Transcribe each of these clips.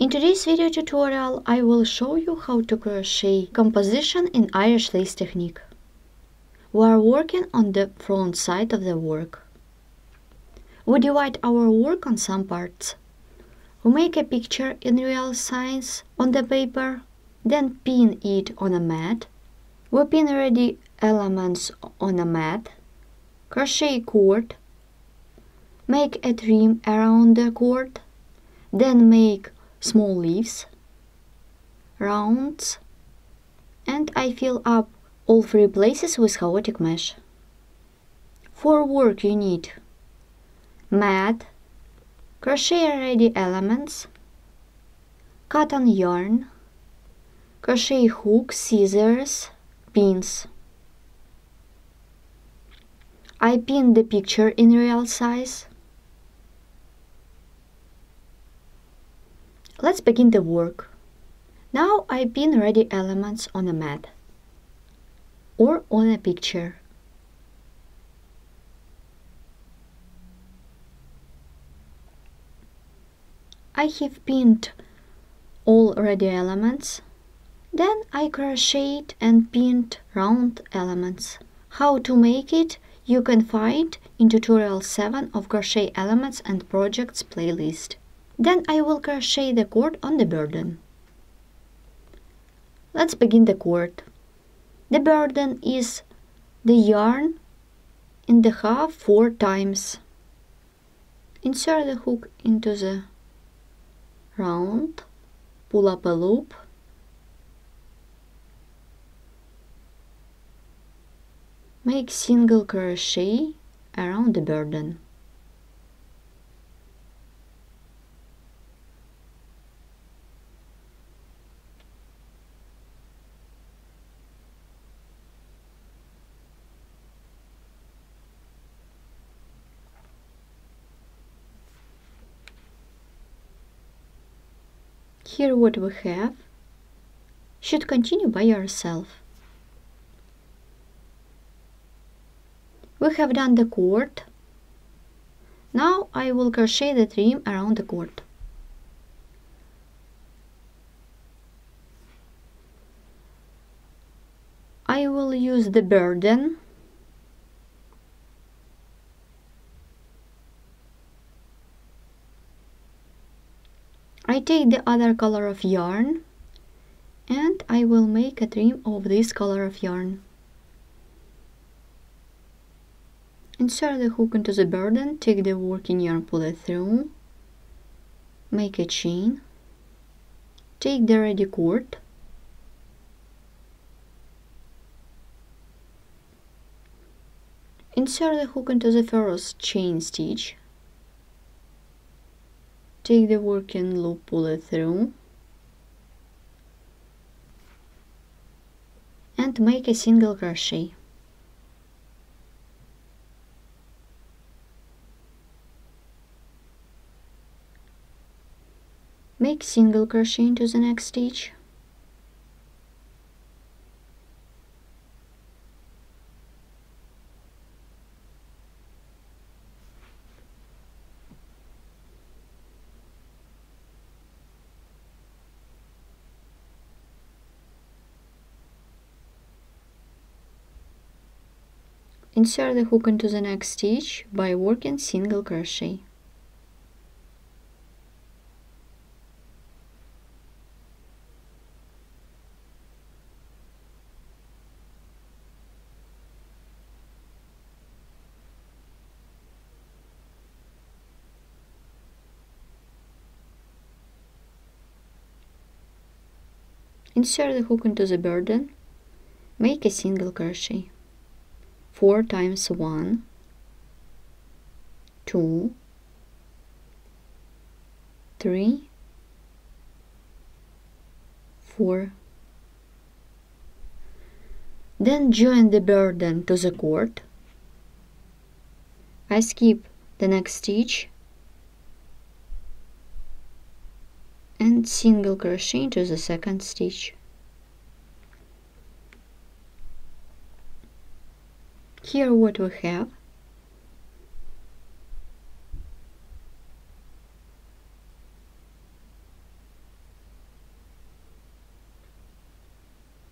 In today's video tutorial I will show you how to crochet composition in Irish lace technique. We are working on the front side of the work. We divide our work on some parts. We make a picture in real size on the paper, then pin it on a mat. We pin ready elements on a mat, crochet cord, make a trim around the cord, then make small leaves, rounds, and I fill up all three places with chaotic mesh. For work you need mat, crochet ready elements, cotton yarn, crochet hook, scissors, pins. I pinned the picture in real size. Let's begin the work. Now I pin ready elements on a mat or on a picture. I have pinned all ready elements. Then I crocheted and pinned round elements. How to make it you can find in tutorial 7 of crochet elements and projects playlist. Then I will crochet the cord on the burden. Let's begin the cord. The burden is the yarn in the half four times. Insert the hook into the round, pull up a loop, make single crochet around the burden. Here what we have should continue by yourself. We have done the cord. Now I will crochet the trim around the cord. I will use the burden I take the other color of yarn and I will make a trim of this color of yarn. Insert the hook into the burden, take the working yarn, pull it through, make a chain, take the ready cord, insert the hook into the first chain stitch, take the working loop pull it through. And make a single crochet. Make single crochet into the next stitch Insert the hook into the next stitch by working single crochet. Insert the hook into the burden, make a single crochet. 4 times 1 2 3 4 then join the burden to the cord I skip the next stitch. And single crochet into the second stitch Here what we have.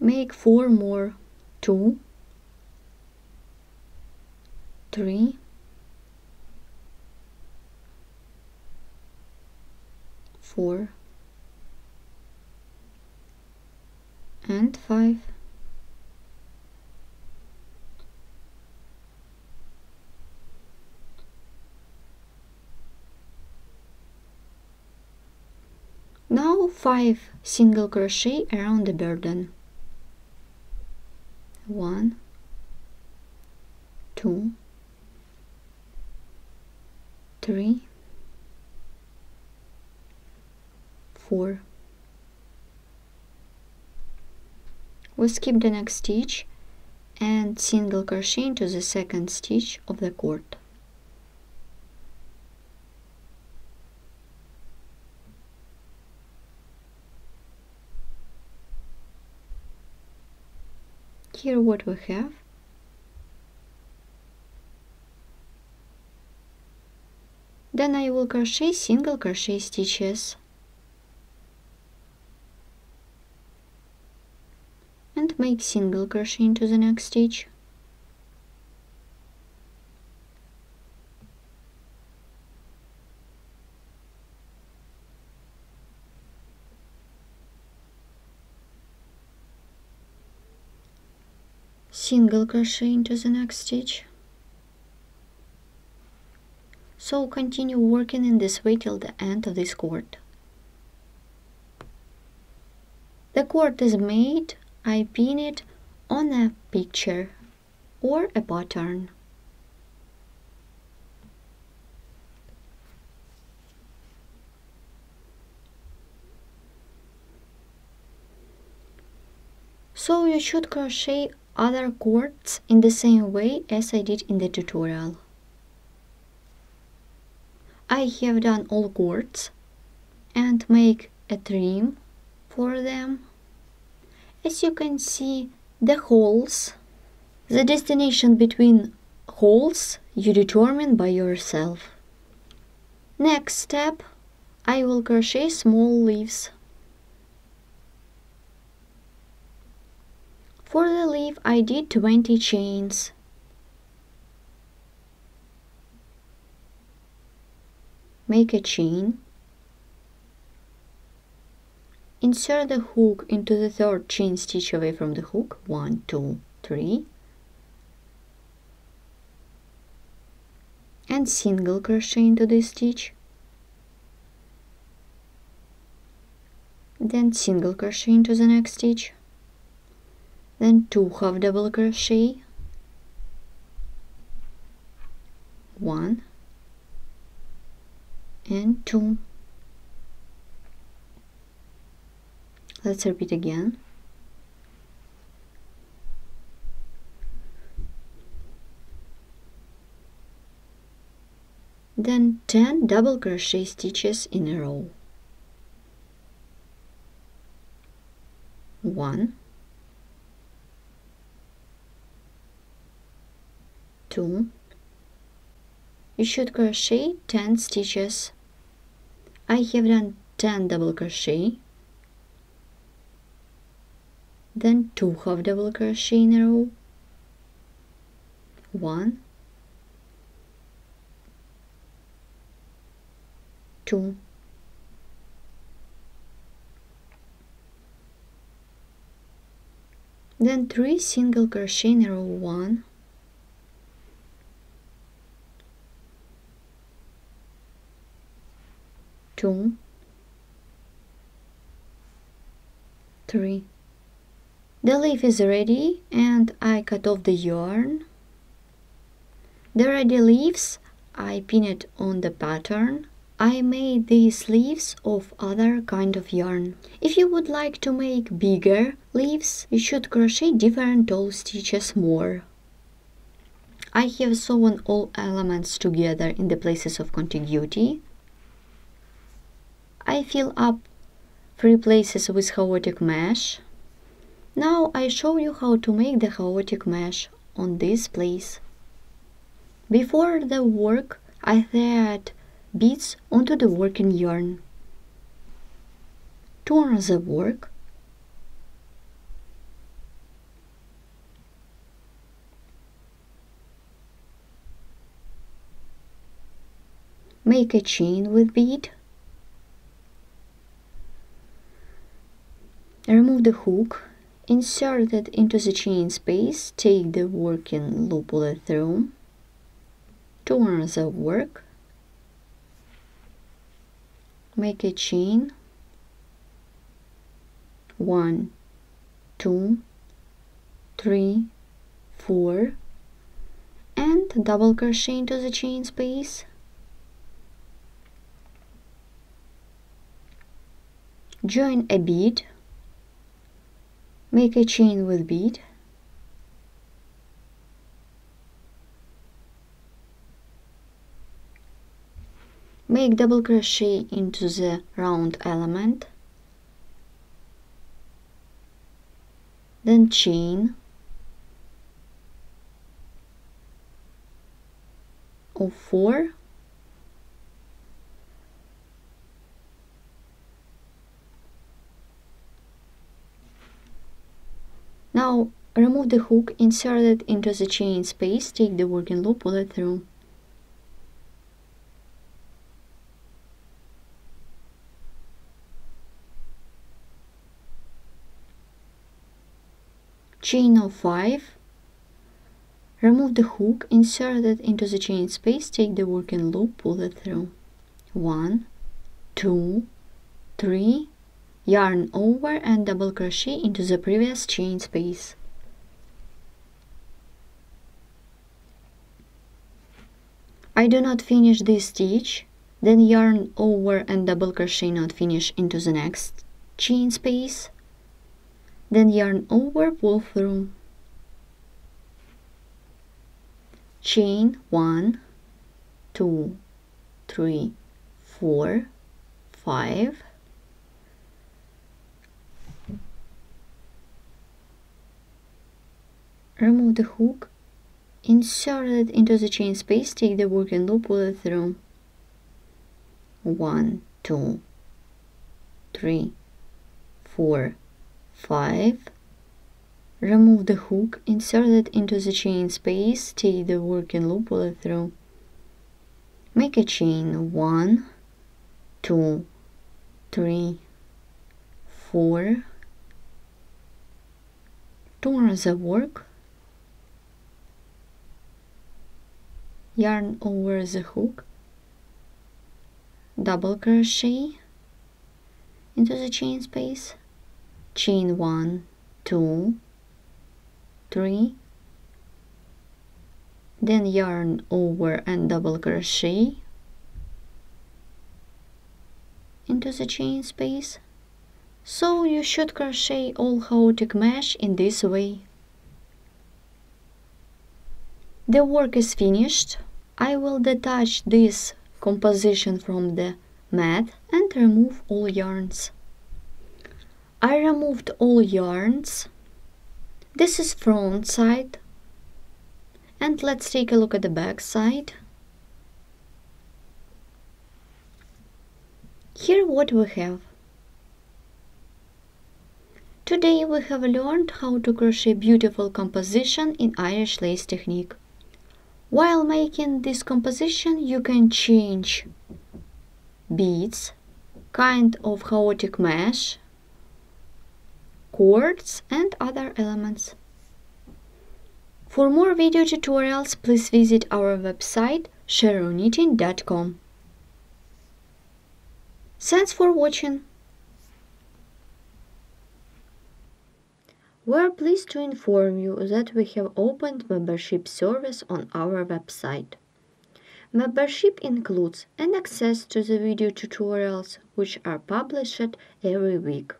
Make four more. Two, three, four, and five. 5 single crochet around the burden. 1 2 3 4 we skip the next stitch and single crochet into the second stitch of the cord here what we have. Then I will crochet single crochet stitches. And make single crochet into the next stitch single crochet into the next stitch. So continue working in this way till the end of this cord. The cord is made I pin it on a picture or a pattern. So you should crochet other cords in the same way as I did in the tutorial. I have done all cords and make a trim for them. As you can see the holes, the destination between holes you determine by yourself. Next step, I will crochet small leaves For the leaf I did 20 chains. Make a chain. Insert the hook into the third chain stitch away from the hook. One, two, three. And single crochet into this stitch. Then single crochet into the next stitch then two half double crochet. One. And two. Let's repeat again. Then 10 double crochet stitches in a row. 1 Two. you should crochet 10 stitches. I have done 10 double crochet. Then 2 half double crochet in a row. 1 2 then 3 single crochet in a row. 1 two, three. The leaf is ready and I cut off the yarn. There are The ready leaves I pin it on the pattern. I made these leaves of other kind of yarn. If you would like to make bigger leaves, you should crochet different tall stitches more. I have sewn all elements together in the places of contiguity I fill up three places with chaotic mesh. Now I show you how to make the chaotic mesh on this place. Before the work, I thread beads onto the working yarn. Turn the work. Make a chain with bead. The hook, insert it into the chain space, take the working loop pull it through, turn the work, make a chain, one, two, three, four, and double crochet into the chain space. Join a bead Make a chain with bead. Make double crochet into the round element. Then chain of 4 Now remove the hook, insert it into the chain space, take the working loop, pull it through. Chain of 5, remove the hook, insert it into the chain space, take the working loop, pull it through. 1, 2, 3, yarn over and double crochet into the previous chain space. I do not finish this stitch, then yarn over and double crochet not finish into the next chain space, then yarn over pull through, chain one, two, three, four, five, remove the hook, insert it into the chain space, take the working loop, pull it through. One, two, three, four, five. Remove the hook, insert it into the chain space, take the working loop, pull it through. Make a chain one, two, three, four. Turn the work yarn over the hook double crochet into the chain space chain one two three then yarn over and double crochet into the chain space. So you should crochet all chaotic mesh in this way the work is finished. I will detach this composition from the mat and remove all yarns. I removed all yarns. This is front side. And let's take a look at the back side. Here what we have. Today we have learned how to crochet beautiful composition in Irish lace technique. While making this composition, you can change beads, kind of chaotic mesh, cords and other elements. For more video tutorials, please visit our website sheruknitting.com. Thanks for watching. We are pleased to inform you that we have opened membership service on our website. Membership includes an access to the video tutorials which are published every week.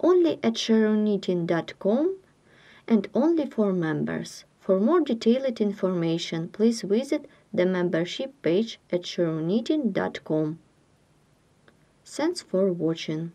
Only at sheruknitting.com and only for members. For more detailed information, please visit the membership page at sheruknitting.com. Thanks for watching.